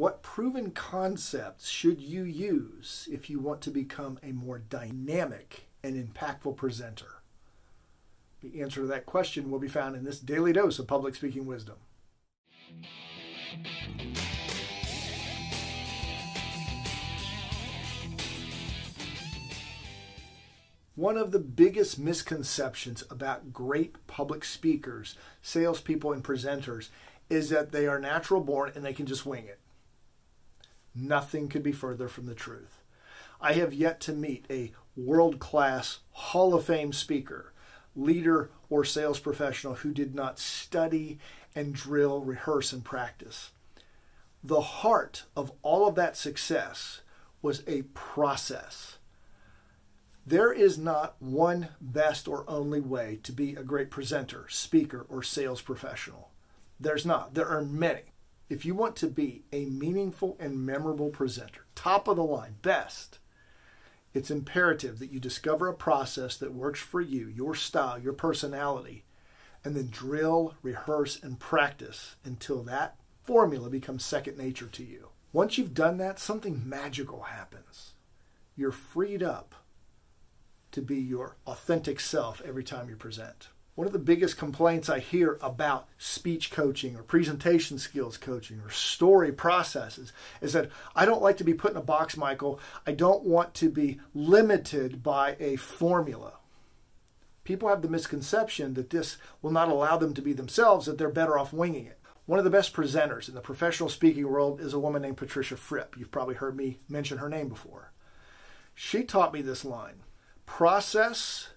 What proven concepts should you use if you want to become a more dynamic and impactful presenter? The answer to that question will be found in this daily dose of public speaking wisdom. One of the biggest misconceptions about great public speakers, salespeople, and presenters is that they are natural born and they can just wing it. Nothing could be further from the truth. I have yet to meet a world class Hall of Fame speaker, leader, or sales professional who did not study and drill, rehearse, and practice. The heart of all of that success was a process. There is not one best or only way to be a great presenter, speaker, or sales professional. There's not. There are many. If you want to be a meaningful and memorable presenter, top of the line, best, it's imperative that you discover a process that works for you, your style, your personality, and then drill, rehearse, and practice until that formula becomes second nature to you. Once you've done that, something magical happens. You're freed up to be your authentic self every time you present. One of the biggest complaints I hear about speech coaching or presentation skills coaching or story processes is that I don't like to be put in a box, Michael. I don't want to be limited by a formula. People have the misconception that this will not allow them to be themselves, that they're better off winging it. One of the best presenters in the professional speaking world is a woman named Patricia Fripp. You've probably heard me mention her name before. She taught me this line process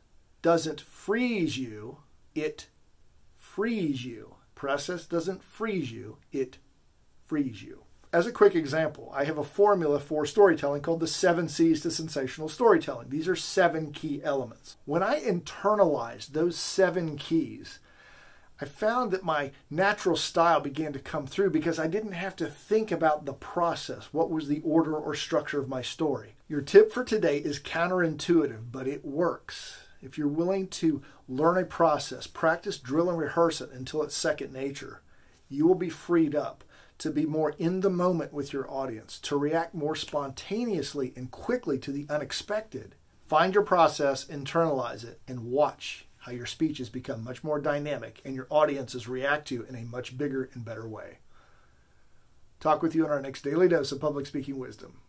doesn't freeze you, it frees you. Process doesn't freeze you, it frees you. As a quick example, I have a formula for storytelling called the seven C's to sensational storytelling. These are seven key elements. When I internalized those seven keys, I found that my natural style began to come through because I didn't have to think about the process. What was the order or structure of my story? Your tip for today is counterintuitive, but it works. If you're willing to learn a process, practice, drill, and rehearse it until it's second nature, you will be freed up to be more in the moment with your audience, to react more spontaneously and quickly to the unexpected. Find your process, internalize it, and watch how your speeches become much more dynamic and your audiences react to you in a much bigger and better way. Talk with you on our next daily dose of public speaking wisdom.